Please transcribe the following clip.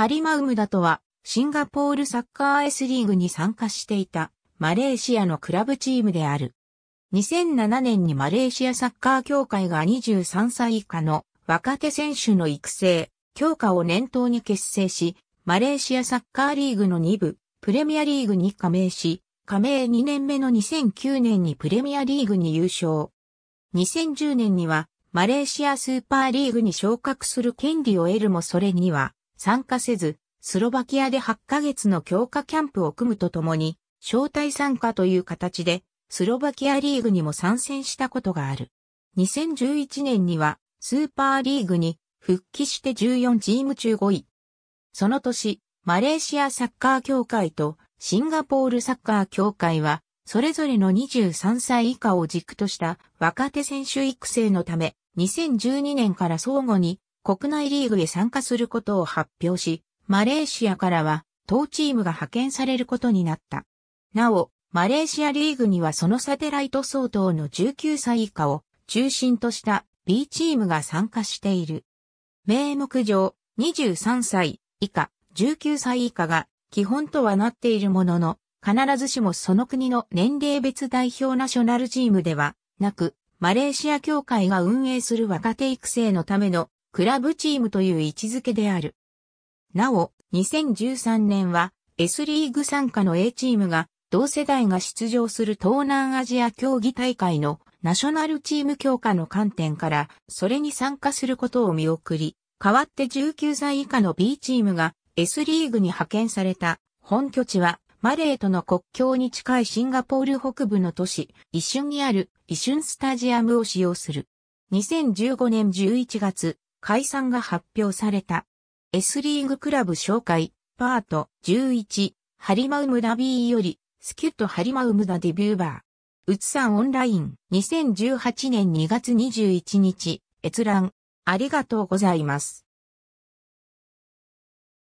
ハリマウムダとは、シンガポールサッカー S リーグに参加していた、マレーシアのクラブチームである。2007年にマレーシアサッカー協会が23歳以下の若手選手の育成、強化を念頭に結成し、マレーシアサッカーリーグの2部、プレミアリーグに加盟し、加盟2年目の2009年にプレミアリーグに優勝。2010年にはマレーシアスーパーリーグに昇格する権利を得るもそれには参加せず、スロバキアで8ヶ月の強化キャンプを組むとともに、招待参加という形で、スロバキアリーグにも参戦したことがある。2011年には、スーパーリーグに復帰して14チーム中5位。その年、マレーシアサッカー協会とシンガポールサッカー協会は、それぞれの23歳以下を軸とした若手選手育成のため、2012年から相互に国内リーグへ参加することを発表し、マレーシアからは当チームが派遣されることになった。なお、マレーシアリーグにはそのサテライト相当の19歳以下を中心とした B チームが参加している。名目上、23歳以下、19歳以下が基本とはなっているものの、必ずしもその国の年齢別代表ナショナルチームではなく、マレーシア協会が運営する若手育成のためのクラブチームという位置づけである。なお、2013年は S リーグ参加の A チームが同世代が出場する東南アジア競技大会のナショナルチーム強化の観点からそれに参加することを見送り、代わって19歳以下の B チームが S リーグに派遣された本拠地はマレーとの国境に近いシンガポール北部の都市、イシュンにあるイシュンスタジアムを使用する。2015年11月、解散が発表された。S リーグクラブ紹介、パート11、ハリマウムダビーより、スキュットハリマウムダデビューバー。うつさんオンライン、2018年2月21日、閲覧。ありがとうございます。